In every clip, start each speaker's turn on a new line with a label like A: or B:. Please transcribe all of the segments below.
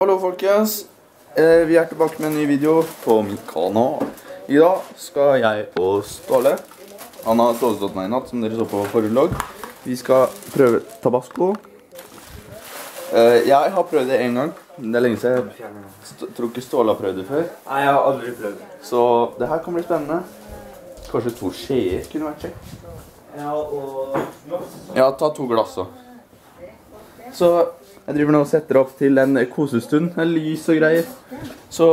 A: Hallo folkens, eh, vi er tilbake med en ny video på min kanal. I dag skal jeg og Ståle, han har sovet meg i natt som dere så på forrige vlogg. Vi skal prøve tabasco. Eh, jeg har prøvd det en gang, det er lenge siden. Jeg tror ikke Ståle har prøvd det før.
B: Nei, jeg har aldri prøvd det.
A: Så det her kan bli spennende. Kanskje to skjeer kunne vært kjekt.
B: Ja, og glass.
A: Ja, ta to glass òg. Så jeg driver nå og setter opp til en kosestund. Er lys og greier. Så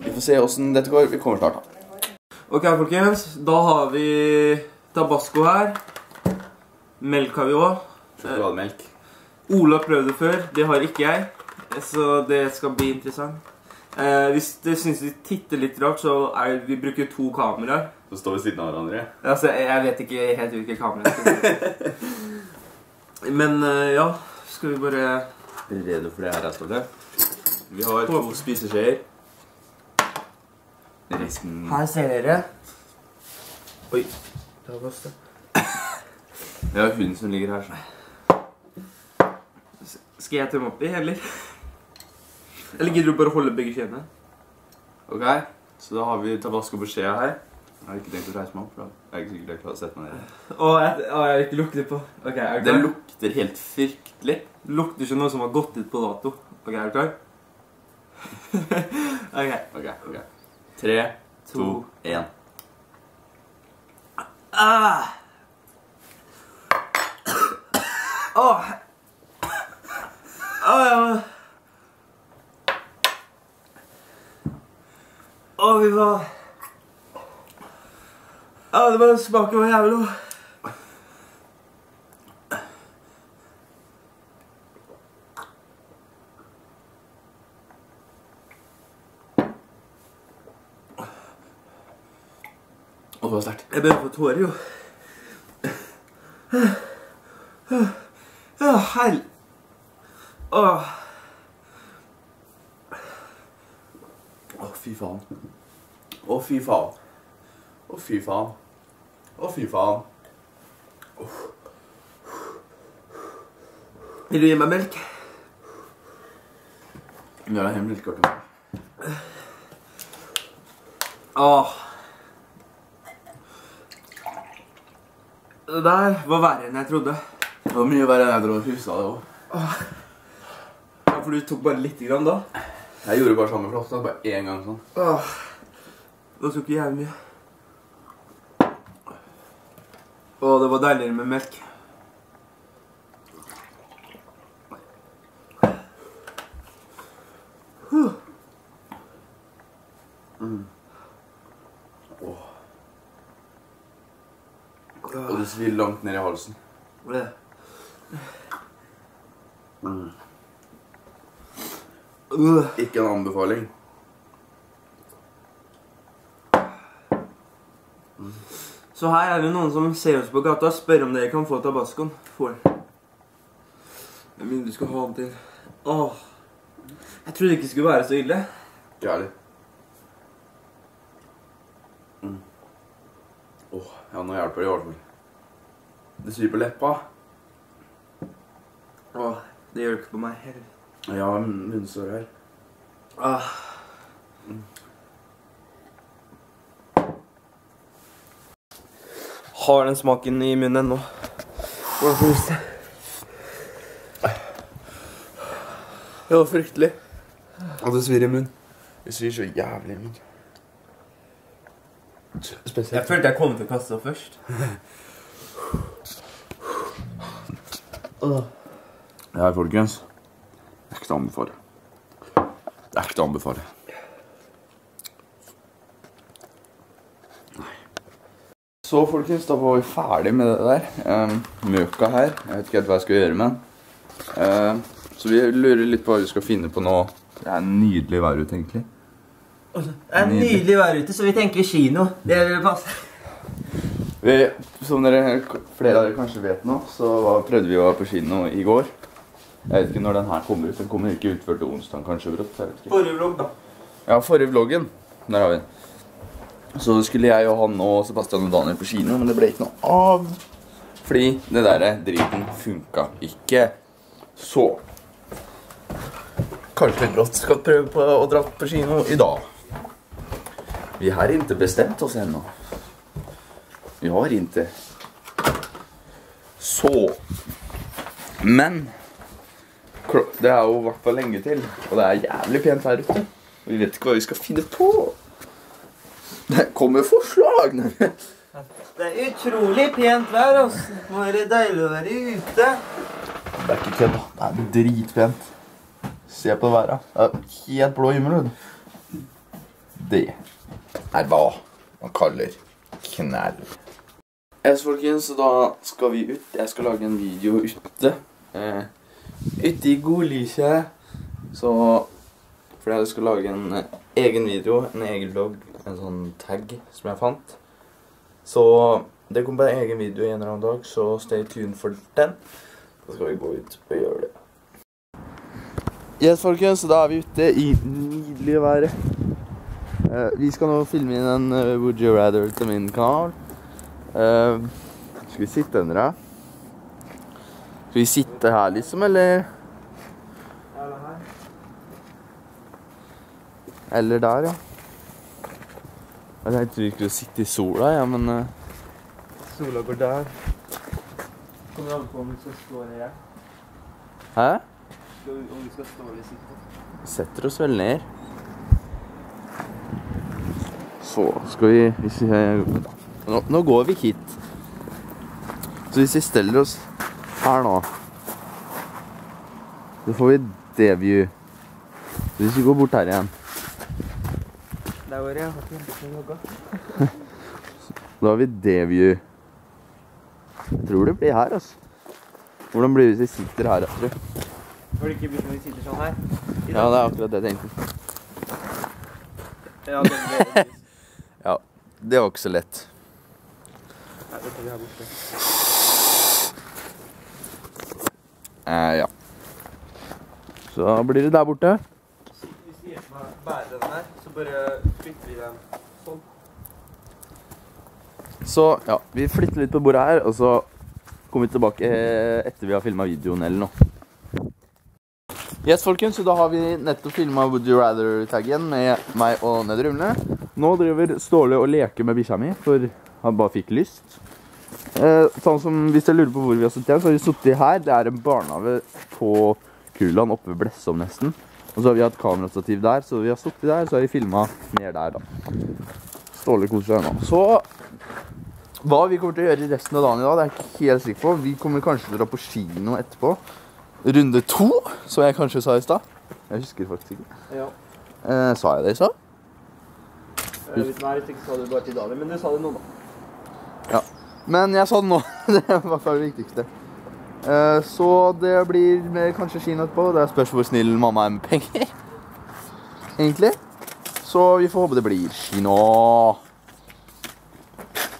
A: vi får se hvordan dette går. Vi kommer snart da.
B: Ok, folkens. Da har vi tabasco her. Melk har vi òg.
A: Sjokolademelk.
B: Ola har prøvd det før. Det har ikke jeg. Så det skal bli interessant. Eh, hvis du syns vi titter litt rart, så er vi bruker to kameraer.
A: Så står vi siden av hverandre.
B: Altså, jeg vet ikke helt hvilke kameraer. Men eh, ja, skal vi bare
A: redo for det her, Ståle? Vi har to spiseskjeer. Resten
B: Her ser dere. Oi. Det var godt, det.
A: Det er hunden som ligger her. Så.
B: Skal jeg tømme oppi, eller? Eller gidder du bare å holde begge skjeene?
A: Ok, så da har vi tabasco på skjea her. Jeg har ikke tenkt å reise meg opp, for da er ikke sikkert jeg klarer å sette meg ned.
B: Å, jeg, å, jeg ikke lukter på. Ok, er du
A: Det
B: klar?
A: lukter helt fryktelig.
B: lukter ikke noe som har gått ut på dato. Ok, er du klar? ok.
A: Ok, ok. Tre, to, en.
B: Ah! Åh! Åh, ja. Åh, vi faen. Ja, det bare smaker hva jævlig.
A: Å, det var sterkt.
B: Jeg begynner å få tårer, jo. Ja, hell... Åh.
A: Å, fy faen. Å, fy faen. Å, fy faen. Å, fy faen.
B: Vil du gi meg melk?
A: Vi har en melkekartong.
B: Åh. Det der var verre enn jeg trodde.
A: Det var mye verre enn jeg dro og husa det òg.
B: Ja, for du tok bare litt grann da.
A: Jeg gjorde bare samme flott. Bare én gang sånn.
B: Åh. Det tok ikke jævlig mye. Åh, det var deiligere med melk.
A: Og det svir langt ned i halsen.
B: Det. Uh.
A: Ikke en anbefaling.
B: Så her er det noen som ser oss på gata og spør om dere kan få tabascoen. den. Jeg mener du skal ha den til. Åh. Jeg trodde det ikke skulle være så ille.
A: Ikke ærlig. Mm. Åh, ja, nå hjelper det i hvert fall. Det syr på leppa.
B: Åh, det gjør ikke på meg heller.
A: Ja, munnsår her.
B: Ah. Har den smaken i munnen ennå. Hvordan føles det?
A: Det var fryktelig. Og det svir i munnen. Det svir så jævlig i munnen. Spesielt.
B: Jeg følte jeg kom til kassa først.
A: Ja, folkens. Ekte anbefaler. Ekte anbefaler. Så, folkens, da var vi ferdig med det der. Um, møka her. Jeg vet ikke helt hva jeg skal gjøre med den. Um, så vi lurer litt på hva vi skal finne på nå. Det er nydelig vær ute, egentlig.
B: Det er nydelig vær ute, så vi tenker kino. Det vil passe.
A: Vi, som dere, flere av dere kanskje vet nå, så var, prøvde vi å være på kino i går. Jeg vet ikke når den her kommer ut. Den kommer ikke ut før til onsdag, kanskje.
B: Forrige vlogg, da.
A: Ja, forrige vloggen. Der har vi den. Så skulle jeg og han og Sebastian og Daniel på kino, men det ble ikke noe av. Fordi det der driten funka ikke. Så kanskje Grått skal prøve på å dra på kino i dag. Vi har ikke bestemt oss ennå. Vi har ikke. Så Men det er jo i hvert fall lenge til, og det er jævlig pent her ute. Vi vet ikke hva vi skal finne på. Det kommer forslag!
B: Det er utrolig pent vær, altså. Må det deilig å være ute.
A: Det er ikke kødd. Det er dritpent. Se på det været. Det er helt blå himmel. Det er hva man kaller knall. Yes, folkens, så da skal vi ut. Jeg skal lage en video ute. Eh, ute i godlyset. Så fordi jeg skal lage en eh, egen video, en egen vlogg, en sånn tag som jeg fant. Så det kommer en egen video en eller annen dag, så stay tuned for den. Da skal vi gå ut og gjøre det. Yes, folkens, da er vi ute i nydelige været. Eh, vi skal nå filme inn en eh, Would You Rather til min kanal. Eh, skal vi sitte under her? Skal vi sitte her liksom, eller? Eller der, ja. Jeg tenkte vi skulle sitte i sola, ja, men uh...
B: Sola går der. Kommer an på om vi skal stå eller her.
A: Hæ?
B: Om vi skal stå eller sitte.
A: Vi setter oss vel ned. Så skal vi hvis vi nå, nå går vi hit. Så hvis vi steller oss her nå Så får vi det view. Så hvis vi går bort her igjen
B: Der hvor jeg. Har ikke noe.
A: Da har vi det view. Jeg tror det blir her, altså. Hvordan blir det hvis vi sitter her? tror du?
B: Var det ikke begynt når vi sitter sånn her?
A: Ja, det er akkurat det jeg tenkte.
B: Ja, det, ble...
A: Ja, Det var ikke så lett.
B: Nei, det vi her borte.
A: Eh, ja. Så blir det der borte.
B: Hvis vi hjelper meg å bære den her, så bare flytter vi den sånn.
A: Så ja, vi flytter litt på bordet her, og så kommer vi tilbake etter vi har filma videoen eller noe. Yes, folkens, så da har vi nettopp filma Would You Rather-taggen med meg og Ned Rune. Nå driver Ståle og leker med bikkja mi, for han bare fikk lyst. Eh, sånn som, Hvis dere lurer på hvor vi har sittet så har vi sittet her. Det er en barnehage på Kuland, oppe ved Blessom nesten. Og så har vi hatt kamerastativ der, så vi har sittet der, så har vi filma mer der, da. Ståle koser seg nå. Så hva vi kommer til å gjøre i resten av dagen i dag, det er jeg ikke helt sikker på. Vi kommer kanskje til å dra på kino etterpå. Runde to, som jeg kanskje sa i stad. Jeg husker faktisk ikke.
B: Ja.
A: Eh, sa jeg det i stad?
B: Eh, nei, hvis ikke sa du bare til Daniel, men du sa det nå, da. Ja.
A: Men jeg sa det nå. det er i hvert fall det viktigste. Eh, så det blir mer kanskje kino etterpå. Det spørs hvor snill mamma er med penger. Egentlig. Så vi får håpe det blir kino.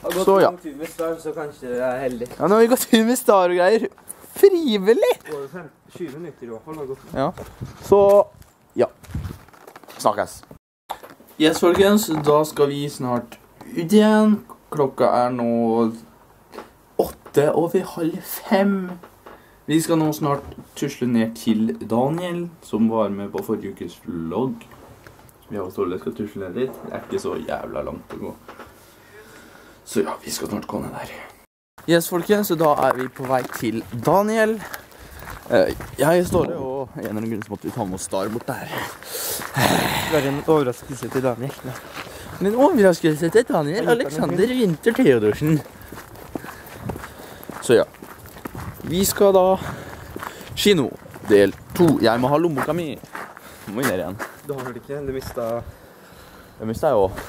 B: Har gått
A: Så, ja.
B: tur med Star, så kanskje jeg er heldig.
A: Ja, nå har vi gått tur med Star og greier. Frivillig!
B: Går det fem- 20 minutter i hvert fall.
A: Ja. Så ja. Snakkes. Yes, folkens. Da skal vi snart ut igjen. Klokka er nå åtte over halv fem. Vi skal nå snart tusle ned til Daniel, som var med på forrige ukes vlogg. Vi har Ståle skal tusle ned dit. Det er ikke så jævla langt å gå. Så ja, vi skal snart gå ned der. Yes, folkens. Så da er vi på vei til Daniel. Eh, Jeg står det, og en eller annen grunn så måtte vi ta med oss Star bort der.
B: Det er en overraskelse til Daniel.
A: Men overraskelse til Daniel Alexander Winther Theodorsen. Så ja. Vi skal da kino. Del to. Jeg må ha lommeboka mi. Nå må inn igjen.
B: Du har vel ikke? Du mista
A: Det mista jeg òg.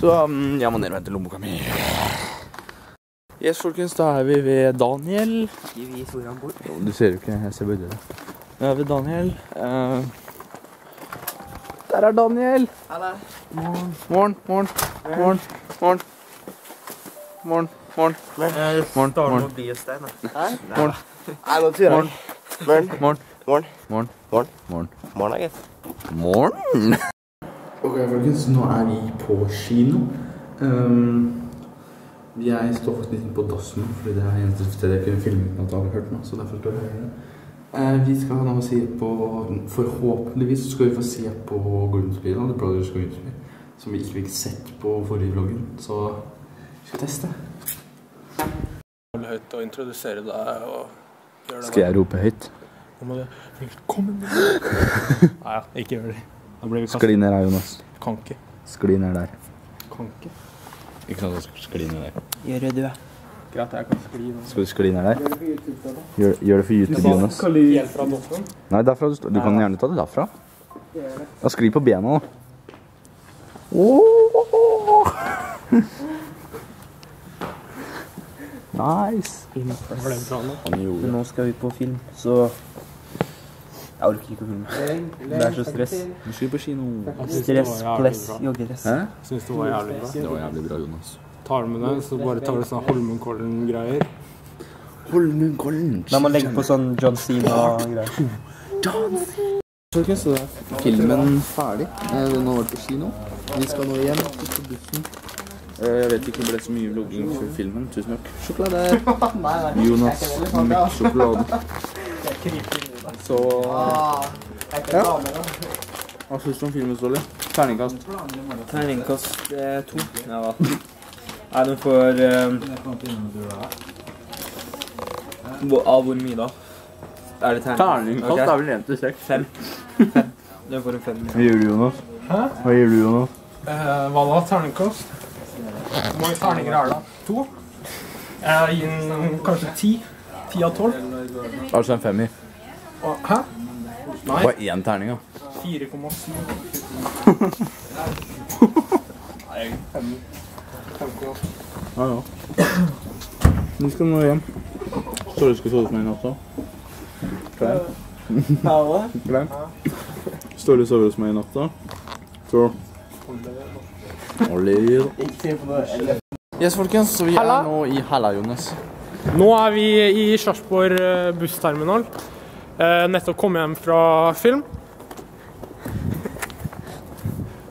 A: Så um, jeg må ned og hente lommeboka mi. Yes, folkens, da er vi ved Daniel.
B: Ikke vis hvor han bor.
A: Jo, Du ser jo ikke, jeg ser bare døra. Da er vi Daniel. Uh, der er Daniel.
B: Halla.
A: Morgen, morgen, morgen, morgen, morgen. Morgen,
B: Morn. Morn. Morn. Hæ?
A: morgen,
B: Nei, nå turer
A: Morgen.
B: morgen,
A: Morgen.
B: morgen,
A: Morgen.
B: morgen.
A: Morgen,
B: gitt.
A: Morgen! Ok, folkens, nå er vi på kino. Um, jeg står faktisk litt på dassen, fordi det er eneste stedet jeg kunne filme uten at alle hørte meg. Så derfor står jeg her. Eh, vi skal nå se på Forhåpentligvis skal vi få se på Grimsby. Som vi ikke fikk sett på forrige vloggen. Så vi skal teste.
C: Høyt og introdusere deg og gjøre det.
A: Skal jeg rope høyt?
C: Nå må du Velkommen! Nei, ja, ikke gjør det. Da blir vi kastet.
A: Skli ned her, Jonas.
C: Kan ikke.
A: Skli ned der.
C: Kan ikke.
A: Ikke sant, skli ned der.
B: Gjør det, du.
C: Greit, jeg kan skli nå.
A: Skal du skli ned der? Gjør, gjør det for YouTube, Jonas.
C: Helt fra toppen.
A: Nei, derfra du står. Du kan gjerne ta det derfra. Da skli på bena, da. Åh! Nice.
C: Impress. nå?
A: Han gjorde
B: Men nå skal vi på film, så Jeg orker ikke å filme. Det er så stress.
A: Vi skal på kino.
C: Var
B: Stress, pless,
C: bra.
B: joggedress.
C: Syns det var jævlig bra.
A: Det var jævlig bra, Jonas.
C: Tar du med deg, så bare tar du sånn Holmenkollen-greier.
A: Holmenkollen.
B: La meg legge på sånn John Cena-greier.
A: Filmen ferdig. Nå Den har vært på kino. Vi skal nå hjem til bussen. Eh, Jeg vet ikke om det ble så mye vlogging før filmen. Tusen takk. Sjokolade. Jonas med sjokolade. Så Ja. Hva syns du om filmen, Ståle? Terningkast.
B: Terningkast eh, to. Ja, hva? Nei, den får eh, hvor- Av hvor mye, da? Er det terningkast? er
A: vel 1 til 6.
B: Fem. Fem. Den får en fem.
A: Hva gjør du, Jonas? Hæ? Hva gjør du, Jonas?
C: Eh, hva da? Terningkast? Hvor mange terninger er det? To? Jeg gir kanskje ti. Ti av tolv.
A: Altså en femmer.
C: Hæ? Nei,
A: Bare én terning, da.
C: 4,7. Nei, fem. Fem
A: Ja, ja. Vi skal nå hjem. Ståle skal sove hos meg i natt òg. Klein. Klein. Ståle sover hos meg i natt da. Så. Yes, folkens. Så vi
C: Halla.
A: er nå i Halla, Jonas.
C: Nå er vi i Sarpsborg eh, bussterminal. Eh, nettopp kommet hjem fra film.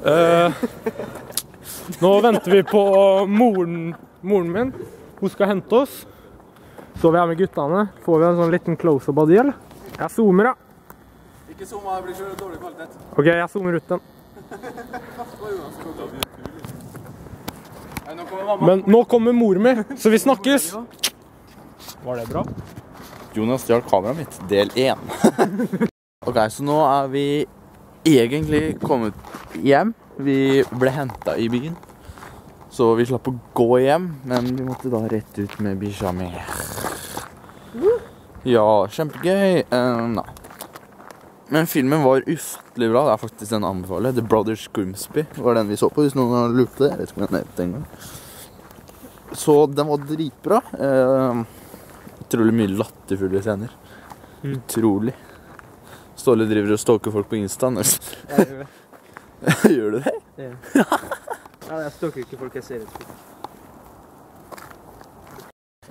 C: Eh, nå venter vi på moren, moren min. Hun skal hente oss. Så vi er med guttene. Får vi en sånn liten close-up av de, eller? Jeg zoomer, da.
A: Ikke zoomer, det blir så dårlig kvalitet.
C: OK, jeg zoomer ut den. Men nå kommer mor mi, så vi snakkes. Var det bra?
A: Jonas stjal kameraet mitt, del én. ok, så nå er vi egentlig kommet hjem. Vi ble henta i byen. Så vi slapp å gå hjem, men vi måtte da rett ut med bikkja mi. Ja, kjempegøy. Uh, nei. Men filmen var ufattelig bra. Det er faktisk den jeg anbefaler. The Brothers Grimsby var den vi så på, hvis noen har lurt på det. Jeg vet ikke om jeg nevnte det engang. Så den var dritbra. Eh, utrolig mye latterfulle scener.
C: Mm.
A: Utrolig. Ståle driver og stalker folk på Insta. Gjør du det?
B: Ja, jeg stalker ikke folk jeg ser etter.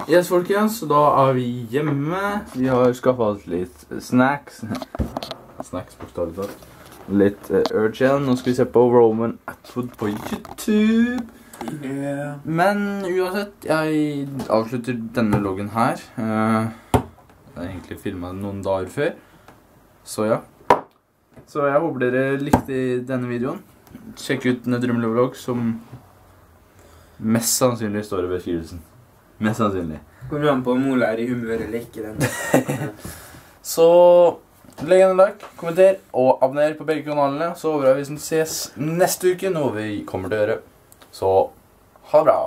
A: Yes, folkens. Da er vi hjemme. Vi har skaffa oss litt snacks. Snacks, bokstavelig talt. Litt uh, igjen. Nå skal vi se på Roman Atwood på YouTube. Men uansett, jeg avslutter denne loggen her. Uh, jeg har egentlig filma noen dager før. Så ja. Så jeg håper dere likte denne videoen. Sjekk ut Nedrømmelig vlogg, som mest sannsynlig står i beskrivelsen. Mest sannsynlig.
B: Kommer an på om Ola er i humør eller ikke. Den.
A: Så legg igjen en like, kommenter og abonner på begge kanalene. Så håper jeg vi ses neste uke, noe vi kommer til å gjøre. Så ha det bra.